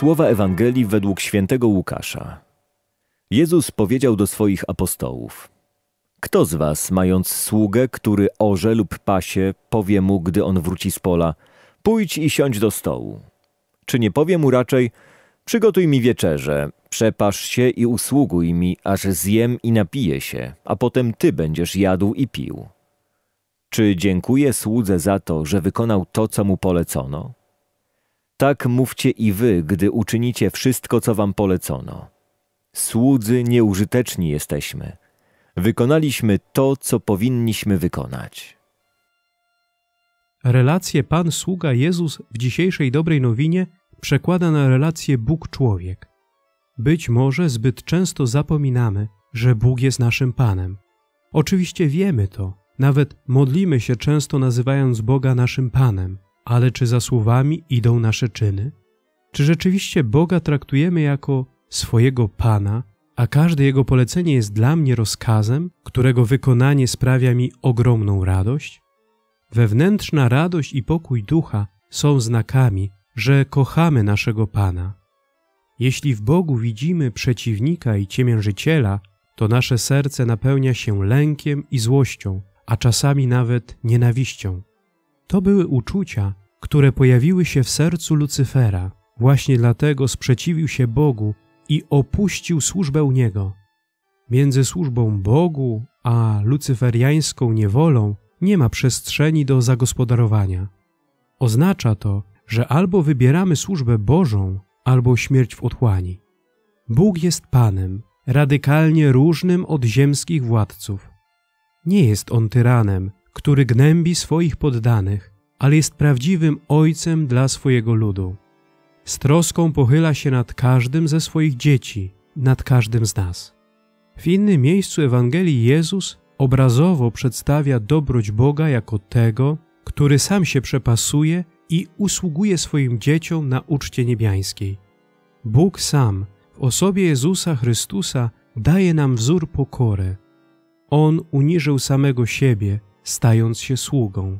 Słowa Ewangelii według świętego Łukasza. Jezus powiedział do swoich apostołów: Kto z was, mając sługę, który orze lub pasie, powie mu, gdy on wróci z pola: Pójdź i siądź do stołu? Czy nie powie mu raczej: Przygotuj mi wieczerze, przepasz się i usługuj mi, aż zjem i napiję się, a potem ty będziesz jadł i pił? Czy dziękuję słudze za to, że wykonał to, co mu polecono? Tak mówcie i wy, gdy uczynicie wszystko, co wam polecono. Słudzy nieużyteczni jesteśmy. Wykonaliśmy to, co powinniśmy wykonać. Relację Pan-sługa Jezus w dzisiejszej dobrej nowinie przekłada na relację Bóg-człowiek. Być może zbyt często zapominamy, że Bóg jest naszym Panem. Oczywiście wiemy to, nawet modlimy się często nazywając Boga naszym Panem, ale czy za słowami idą nasze czyny? Czy rzeczywiście Boga traktujemy jako swojego Pana, a każde Jego polecenie jest dla mnie rozkazem, którego wykonanie sprawia mi ogromną radość? Wewnętrzna radość i pokój ducha są znakami, że kochamy naszego Pana. Jeśli w Bogu widzimy przeciwnika i ciemiężyciela, to nasze serce napełnia się lękiem i złością, a czasami nawet nienawiścią. To były uczucia, które pojawiły się w sercu Lucyfera. Właśnie dlatego sprzeciwił się Bogu i opuścił służbę Niego. Między służbą Bogu a lucyferiańską niewolą nie ma przestrzeni do zagospodarowania. Oznacza to, że albo wybieramy służbę Bożą, albo śmierć w otchłani. Bóg jest Panem, radykalnie różnym od ziemskich władców. Nie jest On tyranem, który gnębi swoich poddanych, ale jest prawdziwym Ojcem dla swojego ludu. Z troską pochyla się nad każdym ze swoich dzieci, nad każdym z nas. W innym miejscu Ewangelii Jezus obrazowo przedstawia dobroć Boga jako tego, który sam się przepasuje i usługuje swoim dzieciom na uczcie niebiańskiej. Bóg sam w osobie Jezusa Chrystusa daje nam wzór pokory. On uniżył samego siebie, stając się sługą.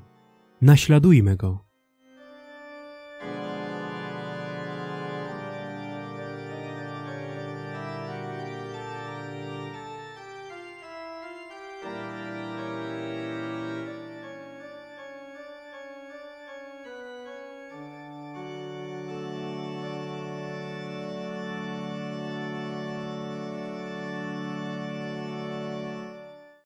Naśladujmy Go.